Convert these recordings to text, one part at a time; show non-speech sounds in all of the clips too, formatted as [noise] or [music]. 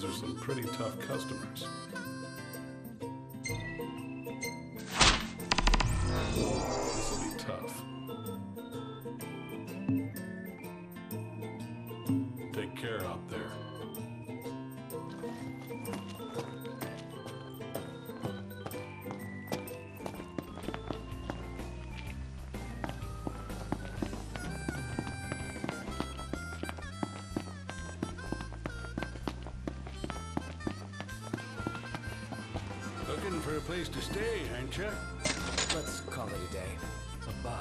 These are some pretty tough customers. Stay. Let's call it a day. Above,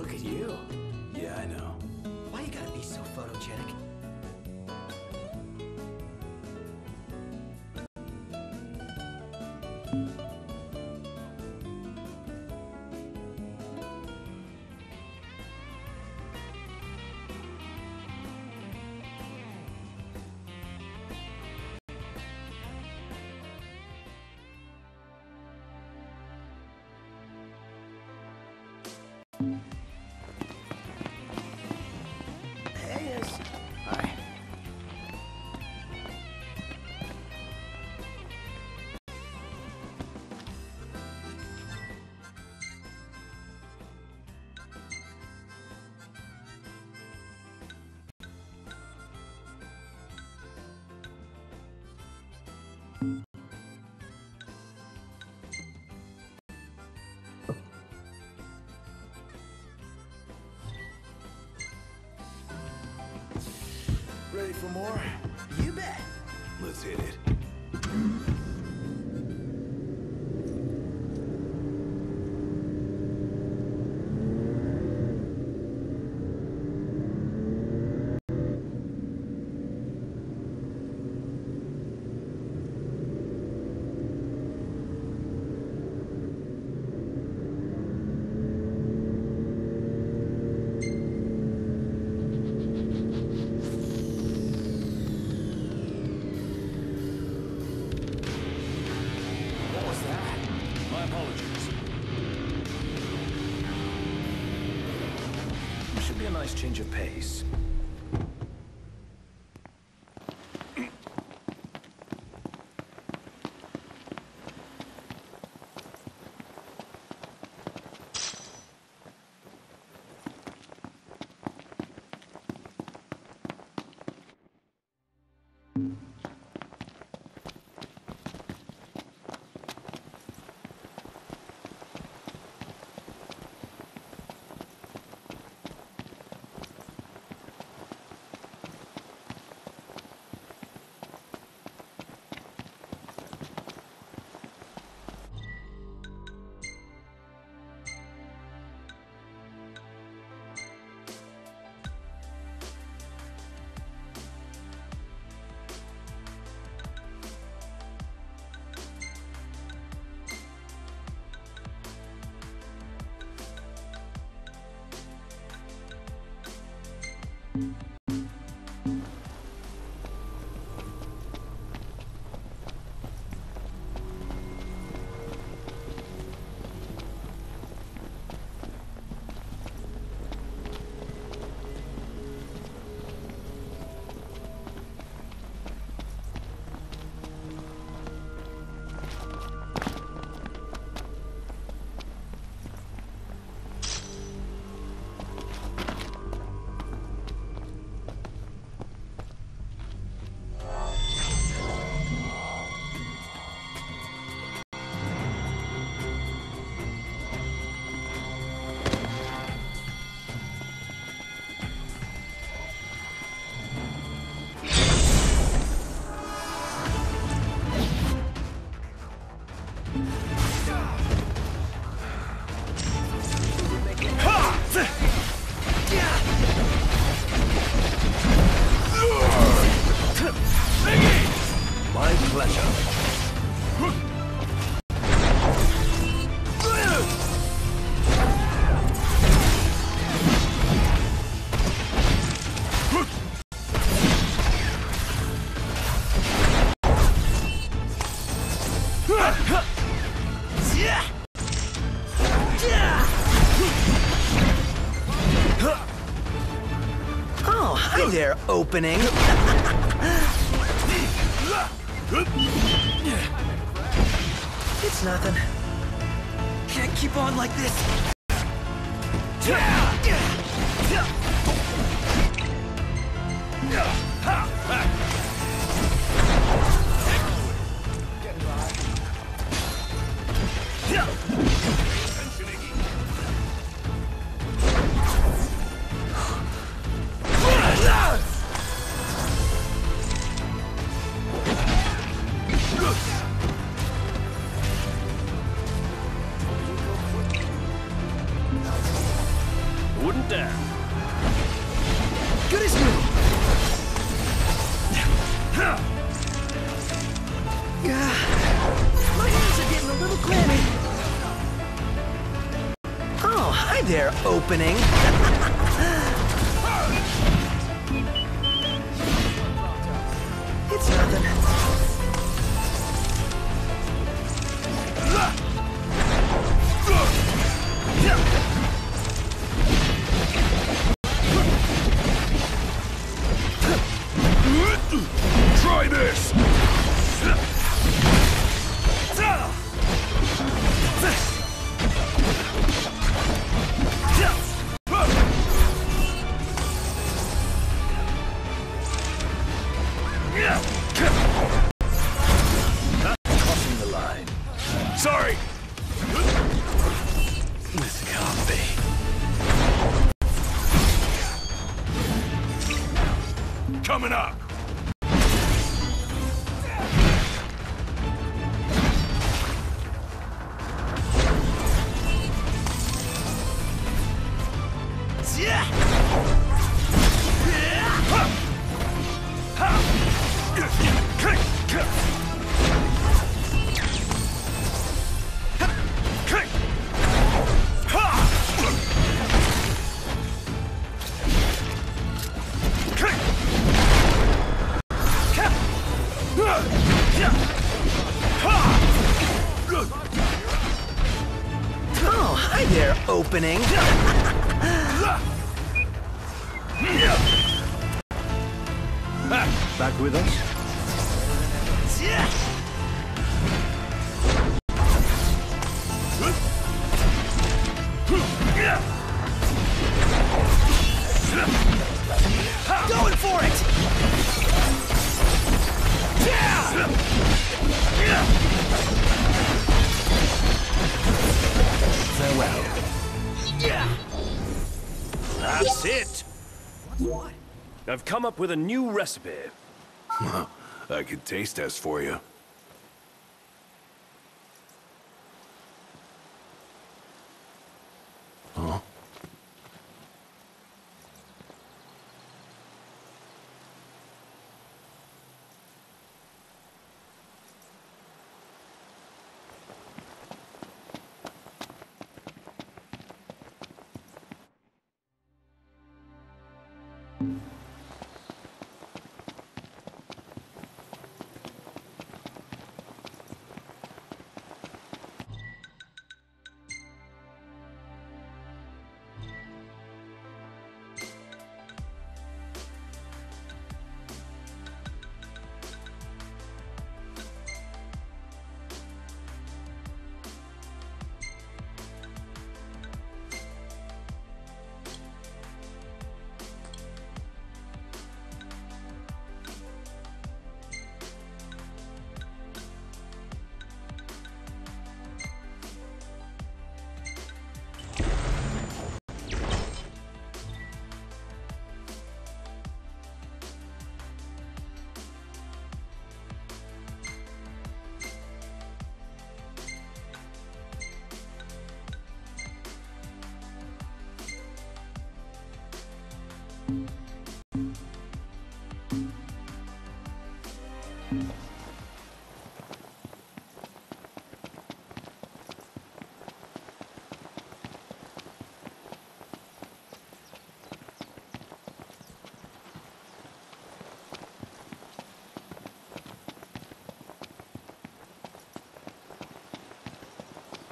Look at you. Yeah, I know. Why you gotta be so photogenic? For more? You bet. Let's hit it. Change of pace. There, opening. it's nothing. Can't keep on like this. Wouldn't I've come up with a new recipe. [laughs] I could taste test for you.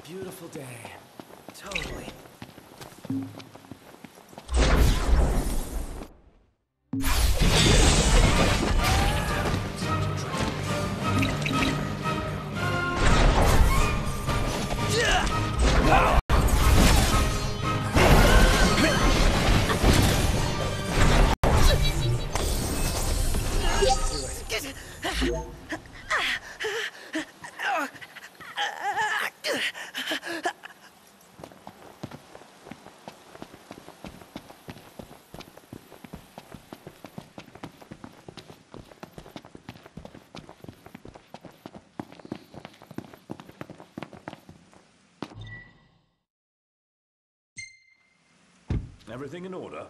Beautiful day. Totally. Everything in order?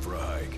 For a hike?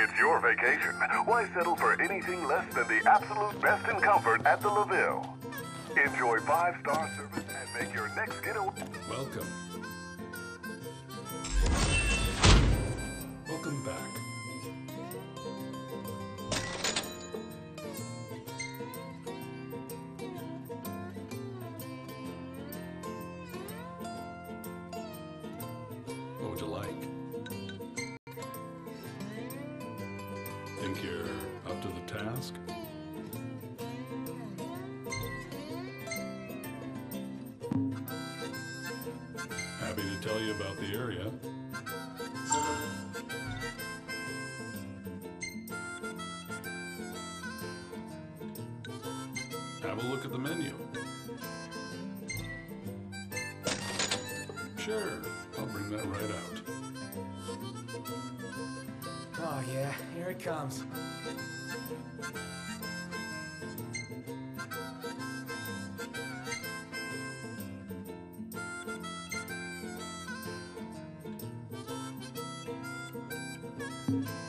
It's your vacation. Why settle for anything less than the absolute best in comfort at the Leville? Enjoy five-star service and make your next getaway. Welcome. Welcome back.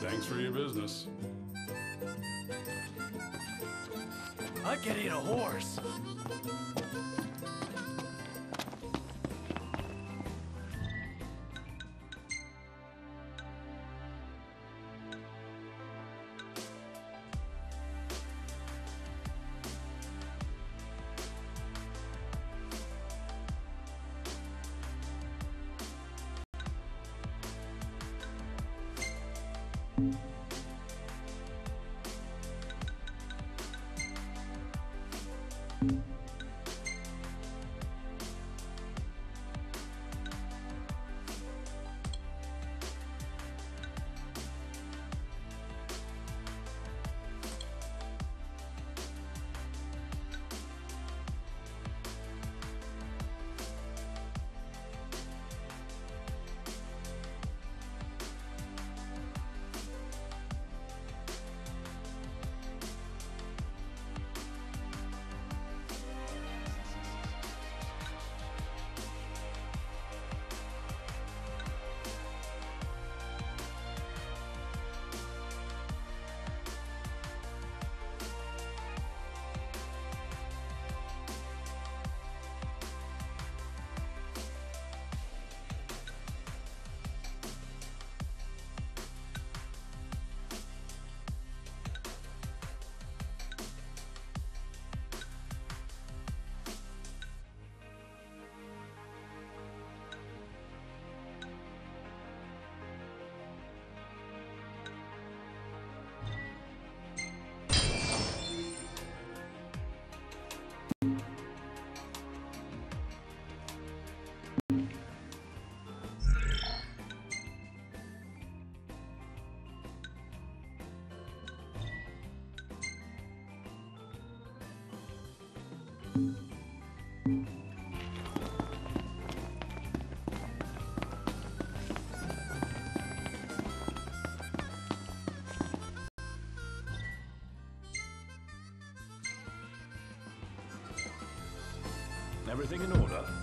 Thanks for your business. I could eat a horse. everything in order?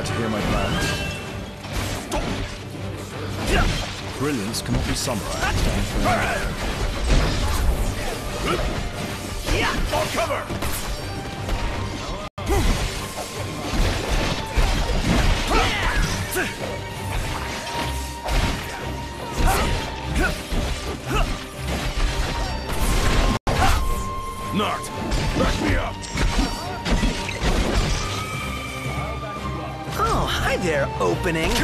Care to hear my plans? Brilliance cannot be summarized. On cover! Opening. It's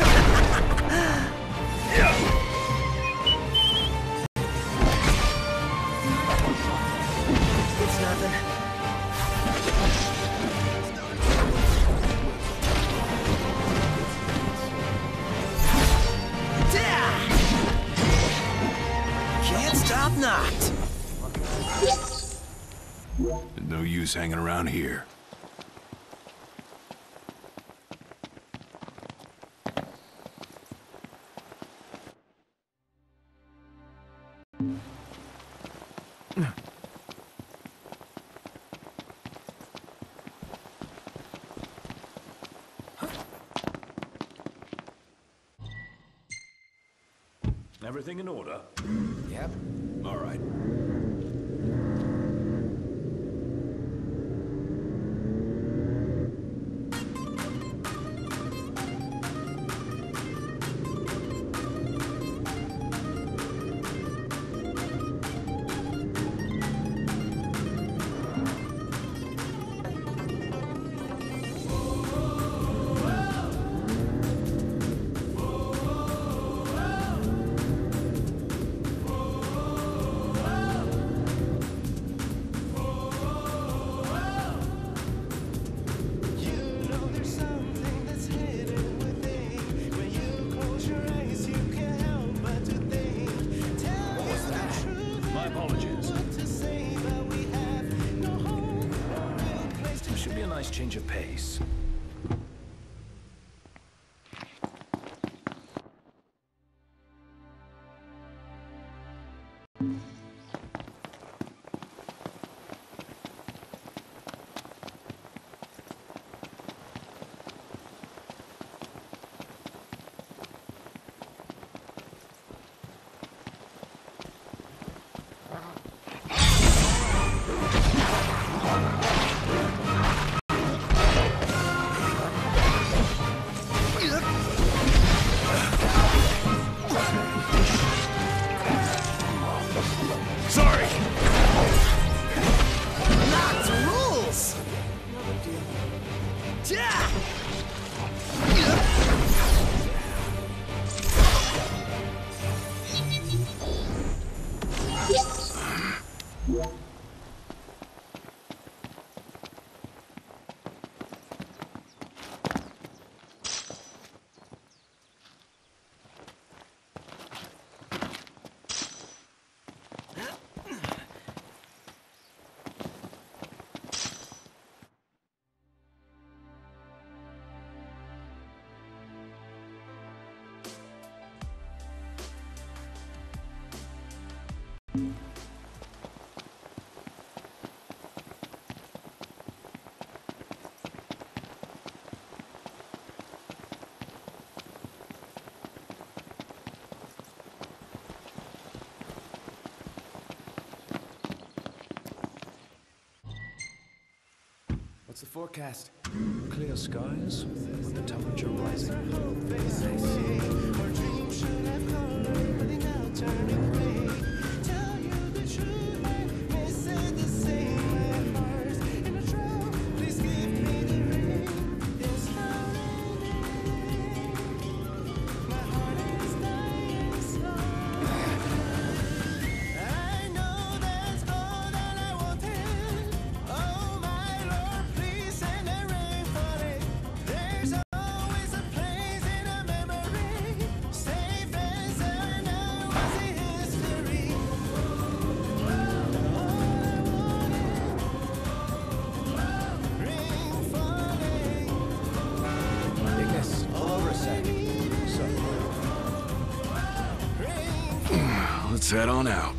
nothing. Can't. No use hanging around here. Yeah! What's the forecast? Clear skies Let's head on out.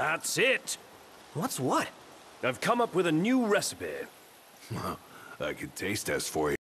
That's it! What's what? I've come up with a new recipe. I could taste test for you.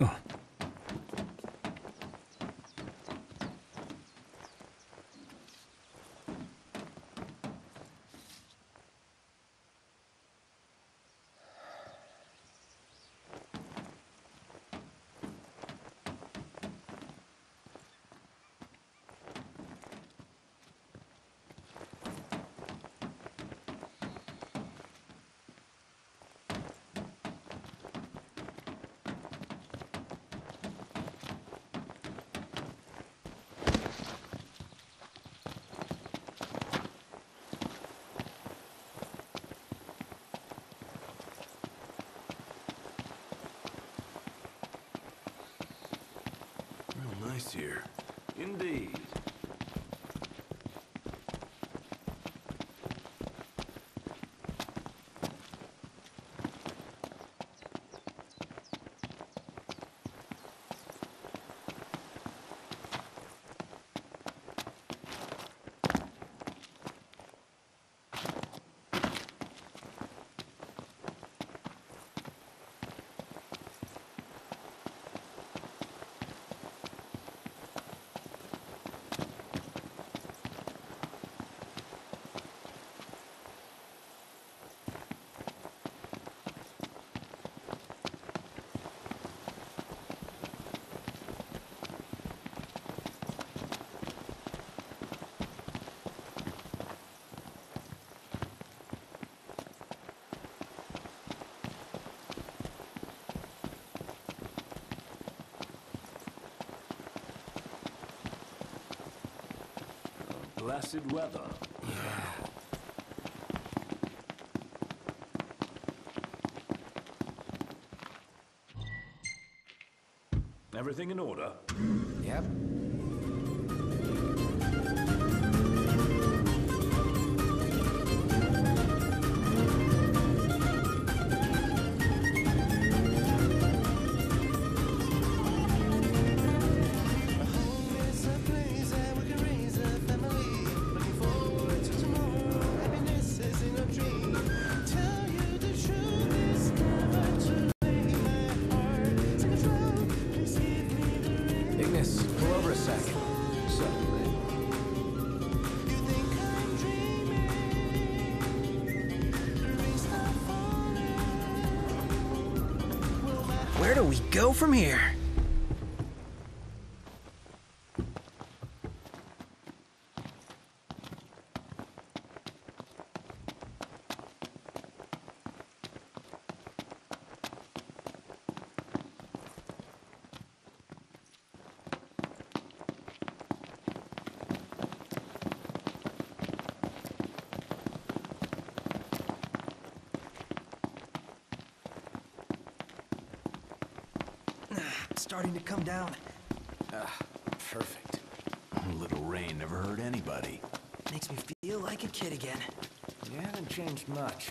あ Blessed weather. Everything in order? Yep. Go from here? It's starting to come down. Ah, perfect. A little rain never hurt anybody. Makes me feel like a kid again. You haven't changed much.